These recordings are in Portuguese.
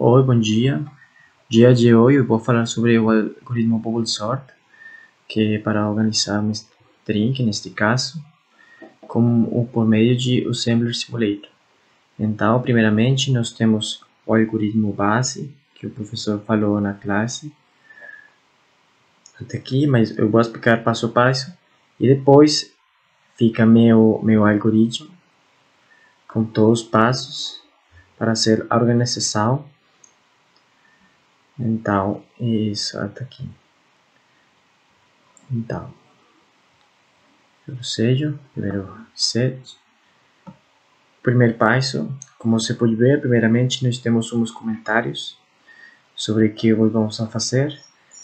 Oi, bom dia. Dia de hoje eu vou falar sobre o algoritmo Bubble Sort, que é para organizar uma string, neste caso, com, por meio de Assembler Simulator. Então, primeiramente, nós temos o algoritmo base, que o professor falou na classe, até aqui, mas eu vou explicar passo a passo, e depois fica meu, meu algoritmo, com todos os passos, para ser a organização então, isso até aqui. Então, ou seja, primeiro set. Primeiro passo, como você pode ver, primeiramente nós temos uns comentários sobre o que vamos fazer.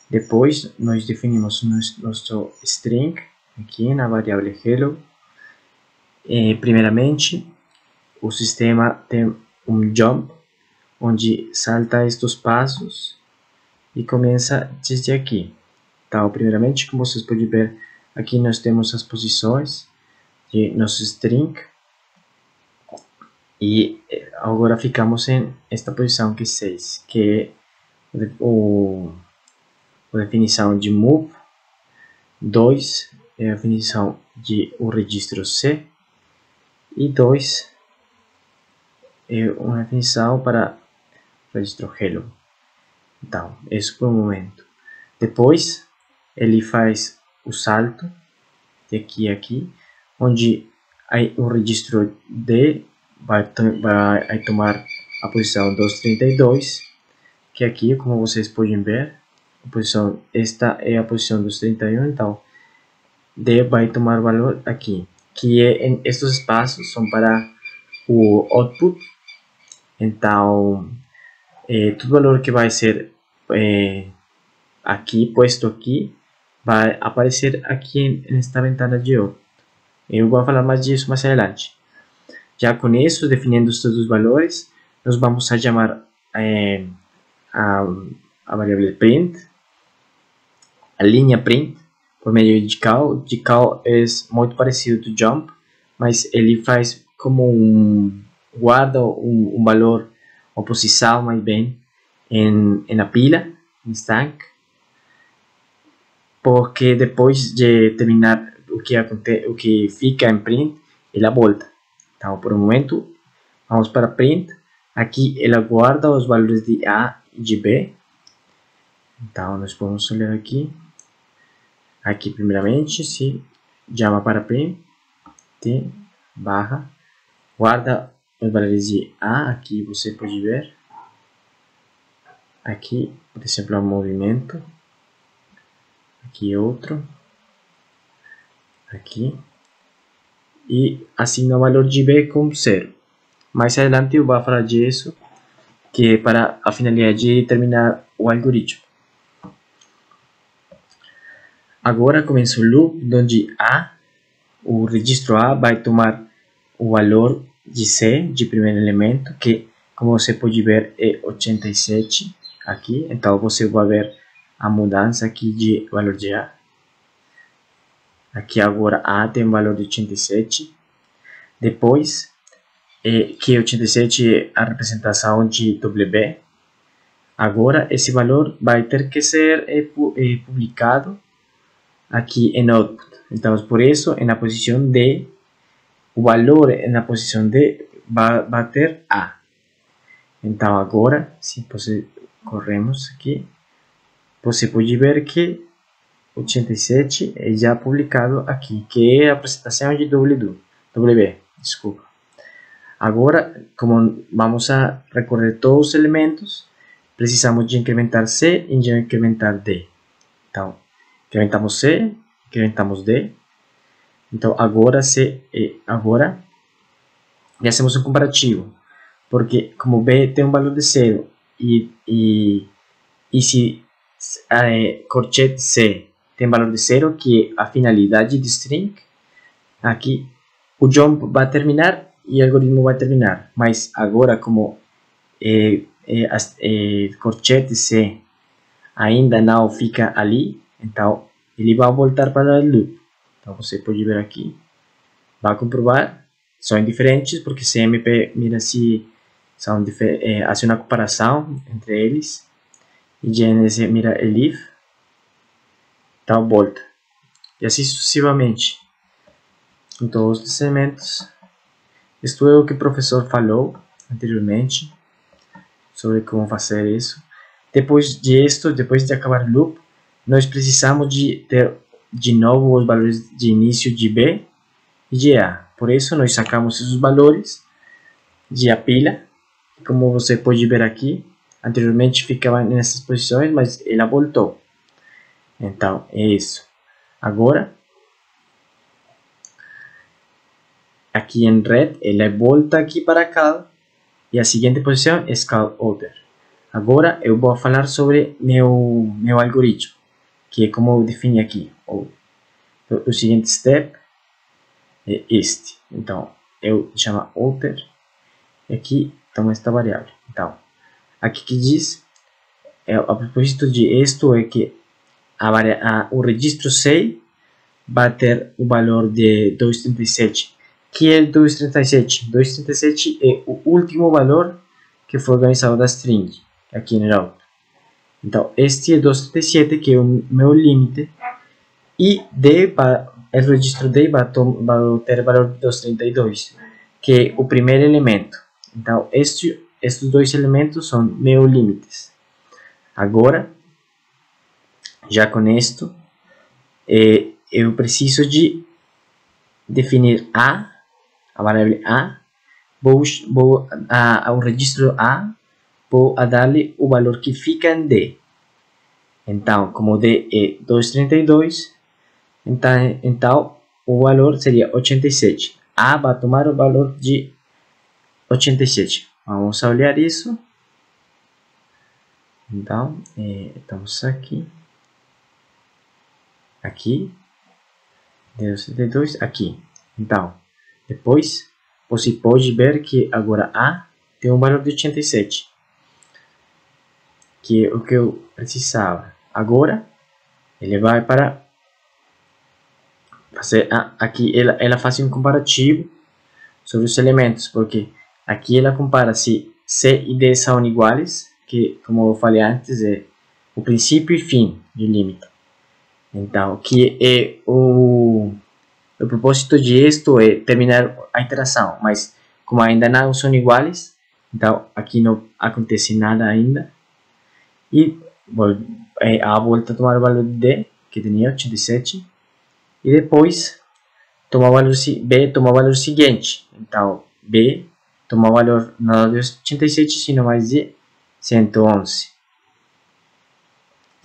Depois, nós definimos nosso string aqui na variável hello. E, primeiramente, o sistema tem um jump, onde salta estes passos e começa desde aqui. Então, primeiramente, como vocês podem ver, aqui nós temos as posições de nosso string e eh, agora ficamos em esta posição que é 6, que é o, a definição de move, 2 é a definição de o registro C e 2 é uma definição para registro hello. Então, esse por um momento. Depois, ele faz o salto de aqui a aqui, onde aí o registro D vai, vai tomar a posição 232, que aqui, como vocês podem ver, a posição, esta é a posição dos 31, então D vai tomar valor aqui, que é, em, estes espaços são para o output, então é, todo valor que vai ser é, aqui, posto aqui, vai aparecer aqui nesta ventana de output. Eu vou falar mais disso mais adelante. Já com isso, definindo todos os valores, nós vamos a chamar é, a, a variável print, a linha print, por meio de call. De call é muito parecido do jump, mas ele faz como um guarda um, um valor, uma posição mais bem em, em a pila, em stack, porque depois de terminar o que, acontece, o que fica em print, ela volta. Então, por um momento, vamos para print. Aqui ela guarda os valores de A e de B. Então, nós podemos olhar aqui. Aqui, primeiramente, se chama para print, barra, guarda os valores de A, aqui você pode ver aqui, por exemplo, o movimento, aqui outro, aqui, e assigna o valor de b como zero. Mais adelante eu vou falar disso, que é para a finalidade de terminar o algoritmo. Agora começa o loop, onde A, o registro A vai tomar o valor de C, de primeiro elemento, que como você pode ver é 87, aqui, então você vai ver a mudança aqui de valor de A. Aqui agora A tem valor de 87. Depois, é, que 87 é a representação de W. Agora, esse valor vai ter que ser é, é, publicado aqui em output. Então, por isso, na posição D, o valor na posição D vai bater A. Então, agora, se você corremos aqui, você pode ver que 87 é já publicado aqui, que é a apresentação de W, w desculpa. Agora, como vamos a recorrer todos os elementos, precisamos de incrementar C e de incrementar D. Então, incrementamos C, incrementamos D. Então, agora, C, agora, e hacemos um comparativo. Porque, como B tem um valor de 0 e, e, e se é, corchete C tem valor de zero, que é a finalidade de string, aqui o jump vai terminar e o algoritmo vai terminar. Mas agora, como é, é, é, corchete C ainda não fica ali, então ele vai voltar para o loop. Então você pode ver aqui, vai comprovar, são diferentes porque CMP mira se são é, uma comparação entre eles. E GNS mira el if tal volta. E assim sucessivamente. Em todos os elementos isto é o que o professor falou anteriormente sobre como fazer isso. Depois de isto depois de acabar o loop nós precisamos de ter de novo os valores de início de B e de A. Por isso nós sacamos esses valores de a pila como você pode ver aqui anteriormente ficava nessas posições mas ela voltou então é isso. Agora aqui em red ela volta aqui para cá e a seguinte posição é cal order. Agora eu vou falar sobre meu meu algoritmo que é como eu defini aqui. O, o seguinte step é este. Então eu chamo order aqui então esta variável. Então, aqui que diz, é, a propósito de isto é que a, a, o registro 6 vai ter o valor de 237. Que é 237? 237 é o último valor que foi organizado da string, aqui no route. Então, este é 237, que é o meu limite, e D, o registro D vai ter o valor de 232, que é o primeiro elemento. Então, este, estes dois elementos são meus limites. Agora, já com isto, eh, eu preciso de definir A, a variável A, vou, vou a, ao registro A, vou a dar-lhe o valor que fica em D. Então, como D é 232, então, então o valor seria 87. A vai tomar o valor de 87. Vamos olhar isso. Então, é, estamos aqui. Aqui. 72, aqui. Então, depois, você pode ver que agora A tem um valor de 87. Que é o que eu precisava. Agora, ele vai para fazer aqui ela, ela faz um comparativo sobre os elementos, porque Aqui ela compara se C e D são iguais, que como eu falei antes é o princípio e fim do limite. Então, que é o, o propósito disto é terminar a iteração, mas como ainda não são iguais, então aqui não acontece nada ainda. E a volta a tomar o valor de D, que tinha 87, e depois toma o valor, B toma o valor seguinte. Então, B toma valor não de 87, sino mais de 111.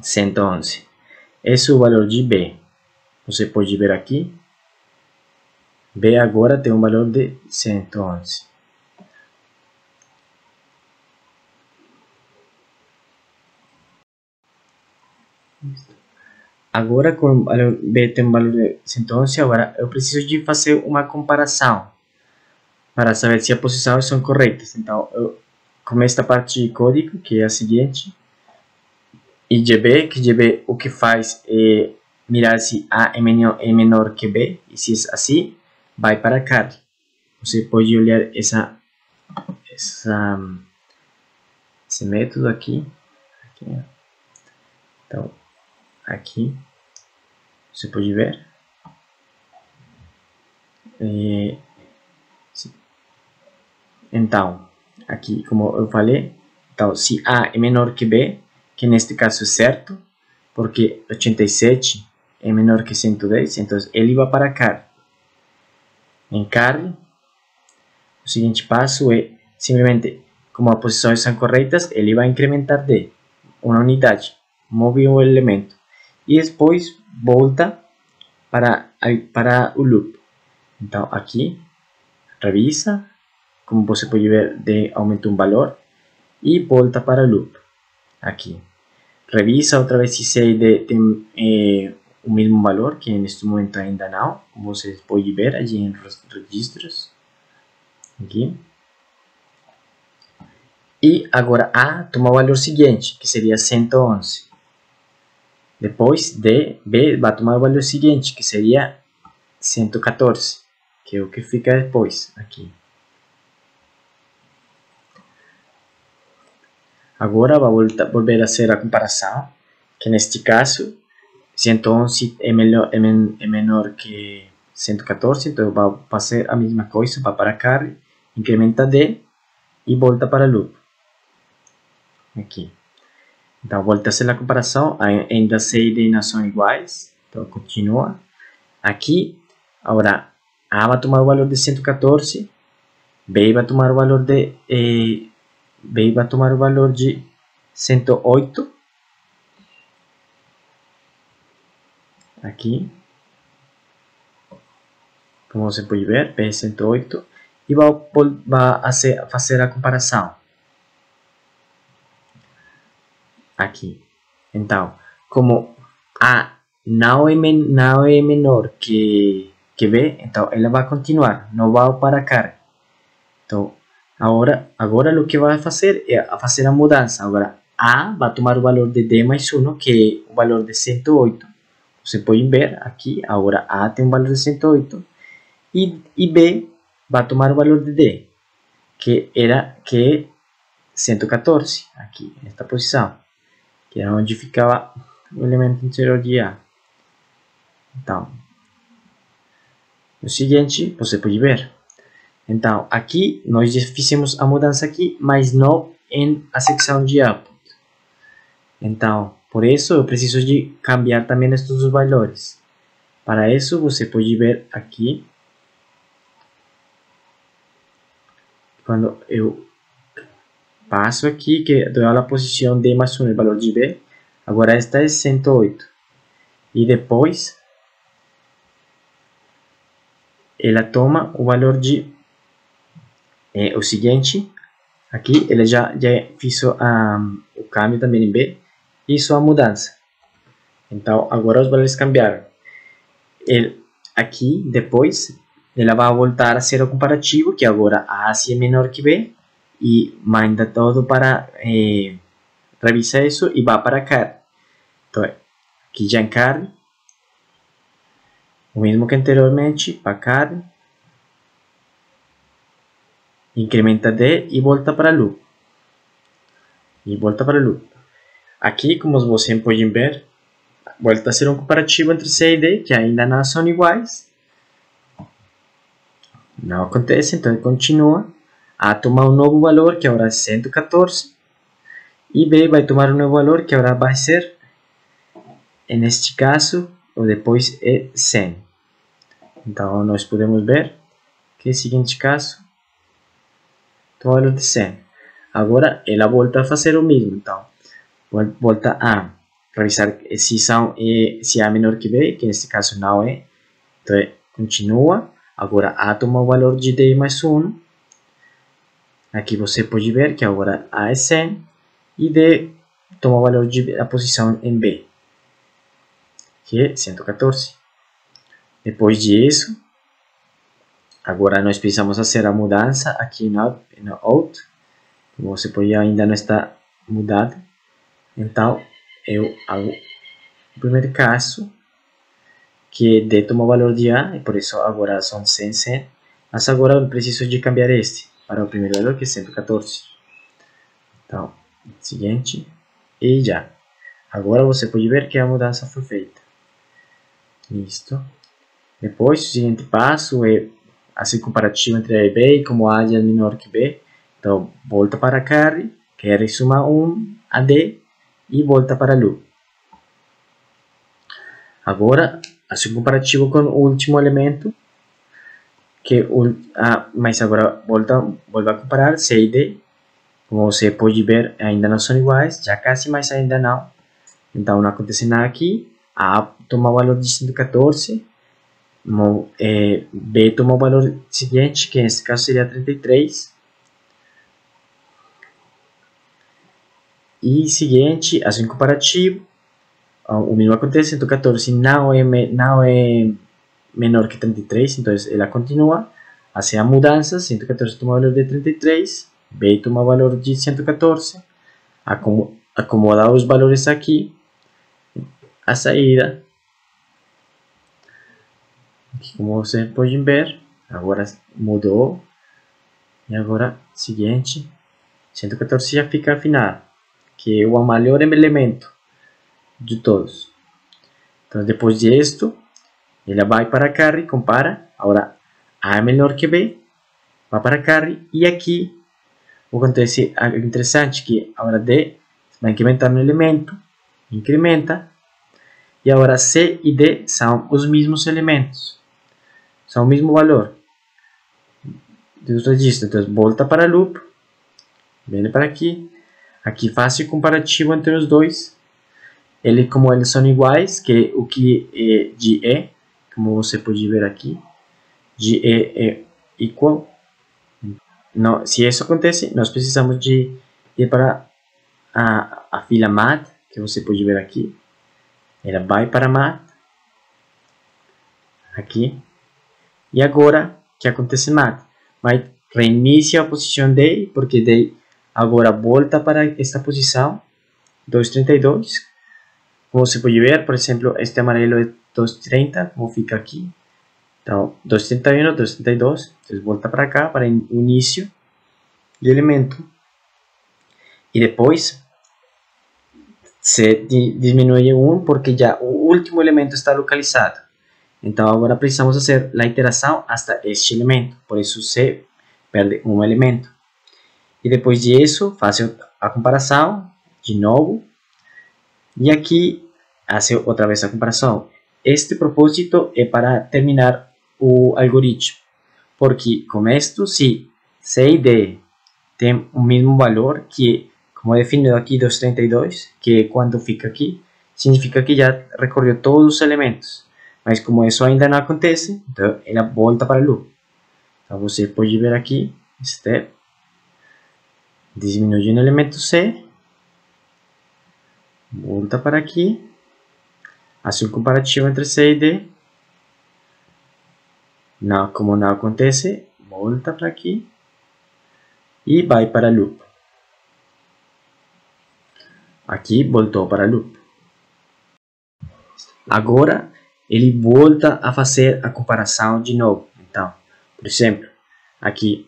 111. Esse é o valor de B. Você pode ver aqui. B agora tem um valor de 111. Agora, com o valor B tem um valor de 111, agora eu preciso de fazer uma comparação para saber se as posições são corretas. Então, eu começo esta parte de código, que é a seguinte, e GB, que GB o que faz é mirar se A é menor, é menor que B, e se é assim, vai para cá. Você pode olhar essa, essa, esse método aqui. aqui então, aqui, você pode ver. E então, aqui, como eu falei, então, se A é menor que B, que neste caso é certo, porque 87 é menor que 110, então ele vai para cá. Em carry, o seguinte passo é simplesmente, como as posições são corretas, ele vai incrementar D, uma unidade, move o elemento, e depois volta para, para o loop. Então aqui, revisa, como você pode ver, de, aumenta um valor e volta para o loop, aqui. Revisa outra vez se CD tem eh, o mesmo valor, que neste momento ainda não, como você pode ver allí em registros, aqui. E agora A toma o valor seguinte, que seria 111. Depois D, B vai tomar o valor seguinte, que seria 114, que é o que fica depois, aqui. Agora vai voltar, volver a ser a comparação, que neste caso 111 é, melhor, é, men é menor que 114, então vai fazer a mesma coisa, vai para carry, incrementa D e volta para loop. Aqui. Então, volta a ser a comparação, ainda C e D não são iguais, então continua. Aqui, agora, A vai tomar o valor de 114, B vai tomar o valor de eh, B vai tomar o valor de 108 aqui. Como você pode ver, B 108 e vai, vai fazer a comparação. Aqui. Então, como A não é, men não é menor que, que B, então ela vai continuar, não vai para cá. Então Agora, agora o que vai fazer é fazer a mudança. Agora, A vai tomar o valor de D mais 1, que é o valor de 108. Você pode ver aqui, agora A tem um valor de 108. E, e B vai tomar o valor de D, que era que é 114, aqui, nesta posição. Que era onde ficava o elemento interior de A. Então, o seguinte, você pode ver. Então, aqui nós fizemos a mudança aqui, mas não em a secção de output. Então, por isso eu preciso de cambiar também estes valores. Para isso, você pode ver aqui, quando eu passo aqui, que dou a posição D mais 1, o valor de B, agora esta é 108. E depois, ela toma o valor de é o seguinte, aqui ele já, já fez um, o câmbio também em B, isso a mudança. Então, agora os valores cambiaram. Ele, aqui, depois, ela vai voltar a ser o comparativo, que agora A é menor que B, e manda todo para eh, revisar isso e vai para cá. Então, aqui já em carne, o mesmo que anteriormente, para carne, incrementa D e volta para loop. E volta para loop. Aqui, como vocês podem ver, volta a ser um comparativo entre C e D, que ainda não são iguais. Não acontece, então continua a tomar um novo valor, que agora é 114. E B vai tomar um novo valor, que agora vai ser, neste caso, ou depois é 100. Então, nós podemos ver que é o seguinte caso, valor de 100. Agora ela volta a fazer o mesmo, então volta a revisar se, são, se A menor que B, que neste caso não é. Então continua. Agora A toma o valor de D mais 1. Aqui você pode ver que agora A é 100 e D toma o valor de a posição em B, que é 114. Depois disso, Agora nós precisamos fazer a mudança aqui no, no out. Como você pode ainda não está mudado. Então, eu hago o primeiro caso, que D toma o valor de A, e por isso agora são 100, 100. Mas agora eu preciso de cambiar este para o primeiro valor, que é 114. Então, seguinte, e já. Agora você pode ver que a mudança foi feita. Listo. Depois, o seguinte passo é assim comparativo entre A e B, como A é menor que B, então volta para carry, carry suma 1 a D e volta para loop. Agora, assim comparativo com o último elemento, que ah, mas agora volta, volta a comparar C e D, como você pode ver, ainda não são iguais, já quase, mas ainda não. Então não acontece nada aqui. A toma valor de 114 é, B toma o valor seguinte, que nesse caso seria 33. E seguinte, assim comparativo, o mínimo acontece, 114 não é, não é menor que 33, então ela continua, assim a mudança, 114 toma valor de 33, B toma valor de 114, acomodar os valores aqui, a saída Aqui, como vocês podem ver, agora mudou. E agora, seguinte, 114 já fica final. que é o maior elemento de todos. Então, depois de isto, ele vai para carry, compara. Agora, A é menor que B, vai para carry. E aqui, acontece algo interessante que agora D vai incrementar no elemento, incrementa. E agora C e D são os mesmos elementos. São o mesmo valor dos registros. Então, volta para loop. Vem para aqui. Aqui faz o comparativo entre os dois ele como eles são iguais, que o que é de E, como você pode ver aqui, de E é igual. Não, se isso acontece, nós precisamos de ir para a, a fila mat, que você pode ver aqui. Ela vai para mat, aqui. E agora, que acontece mat? Vai reinicia a posição D, porque D agora volta para esta posição, 232, como você pode ver, por exemplo, este amarelo é 230, como fica aqui. Então, 231, 232, então volta para cá, para o início do elemento. E depois, se diminui 1 porque já o último elemento está localizado. Então, agora precisamos fazer a iteração até este elemento. Por isso, se perde um elemento. E depois disso, faço a comparação de novo e aqui hace outra vez a comparação. Este propósito é para terminar o algoritmo, porque com isto, se C e D tem o mesmo valor, que como definido aqui 232, que é quando fica aqui, significa que já recorreu todos os elementos. Mas como isso ainda não acontece, então ela volta para loop. Então você pode ver aqui, step, diminui o elemento C, volta para aqui, assim o comparativo entre C e D. Não, como não acontece, volta para aqui e vai para loop. Aqui voltou para loop. Agora ele volta a fazer a comparação de novo. Então, por exemplo, aqui,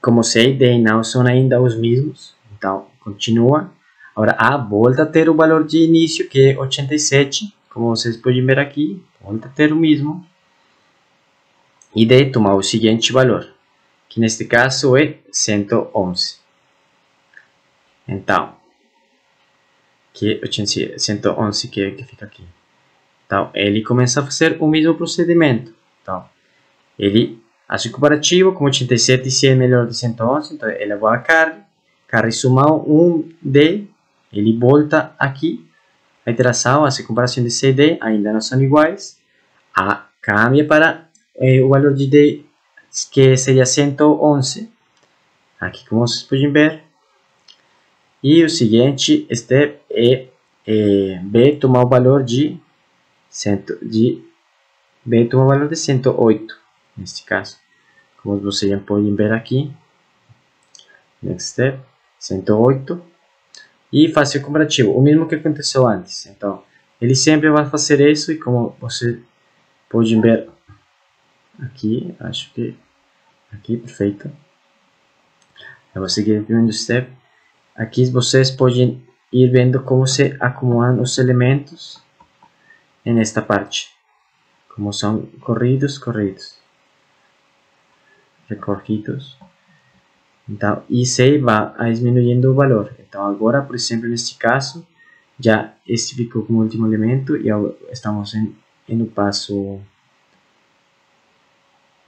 como C e D não são ainda os mesmos, então continua Agora A volta a ter o valor de início, que é 87, como vocês podem ver aqui, volta a ter o mesmo. E de tomar o seguinte valor, que neste caso é 111. Então, que é 111 que, que fica aqui. Então, ele começa a fazer o mesmo procedimento. Então, ele faz o comparativo, com 87 e 100 melhor de 111, então ele vai a carry, carry suma 1 de ele volta aqui, a iteração, a comparação de C e D ainda não são iguais, a cambia para eh, o valor de D, que seria 111, aqui como vocês podem ver, e o seguinte step é, é B tomar o valor de, cento, de B tomar o valor de 108, neste caso, como vocês já podem ver aqui, next step, 108, e fazer comparativo, o mesmo que aconteceu antes. Então, ele sempre vai fazer isso e como você pode ver aqui, acho que aqui, perfeito. Eu vou seguir o primeiro step. Aqui vocês podem ir vendo como se acumulam os elementos nesta parte. Como são corridos, corridos. Recorridos. Então, isso vai o valor. Então, agora, por exemplo, neste caso, já este ficou como último elemento e estamos em, em passo...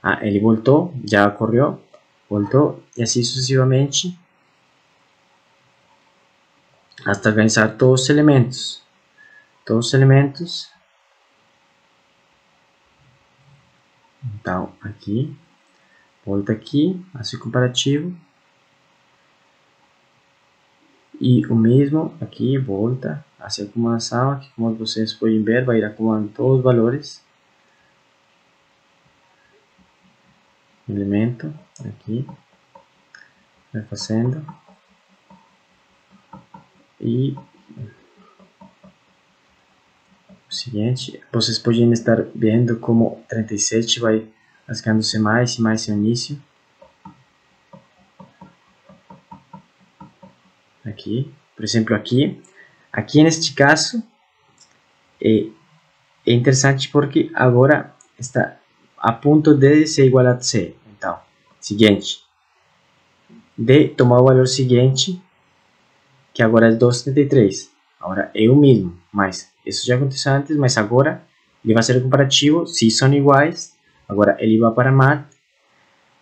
Ah, ele voltou, já ocorreu, voltou, e assim sucessivamente, até organizar todos os elementos. Todos os elementos. Então, aqui, volta aqui, assim comparativo. E o mesmo aqui, volta, a acumulação, aqui como vocês podem ver, vai ir acumulando todos os valores. Elemento, aqui, vai fazendo. E o seguinte, vocês podem estar vendo como 37 vai rasgando-se mais e mais no início. aqui. Por exemplo, aqui, aqui neste caso, é, é interessante porque agora está a ponto de ser igual a C. Então, seguinte, D tomar o valor seguinte, que agora é 2,33. Agora é o mesmo, mas isso já aconteceu antes, mas agora ele vai ser comparativo, se são iguais, agora ele vai para mat,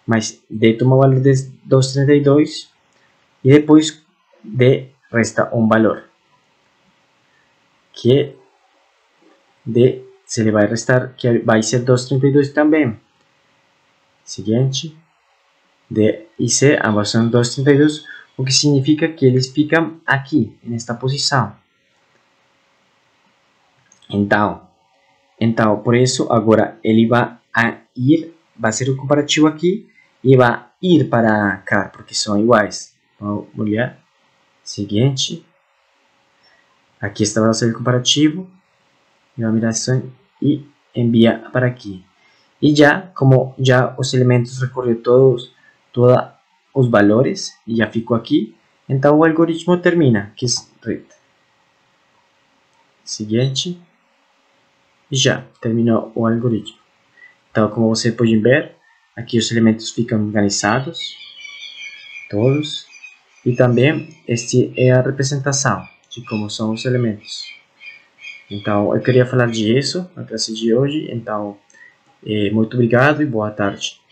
mas D toma o valor de 2,32 e depois D resta um valor, que D se ele vai restar, que vai ser 2,32 também. Seguinte, D e C ambas são 2,32, o que significa que eles ficam aqui, nesta posição. Então, então, por isso, agora ele vai ir, vai ser o comparativo aqui e vai ir para cá, porque são iguais. Vamos olhar. Seguinte. Aqui está o ser comparativo. E vamos mirar e envia para aqui. E já, como já os elementos recorreu todos, todos os valores, e já ficou aqui, então o algoritmo termina, que é read. Seguinte já terminou o algoritmo. Então, como você pode ver, aqui os elementos ficam organizados, todos, e também este é a representação de como são os elementos. Então, eu queria falar disso na classe de hoje, então, eh, muito obrigado e boa tarde.